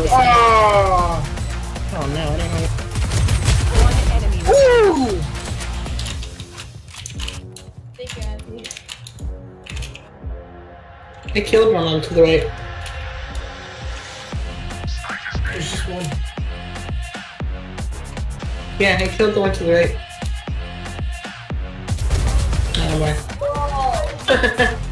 Oh no, I didn't know. One enemy. Ooh! They. I killed one on to the right. There's just one. Yeah, I killed the one to the right. Oh, my!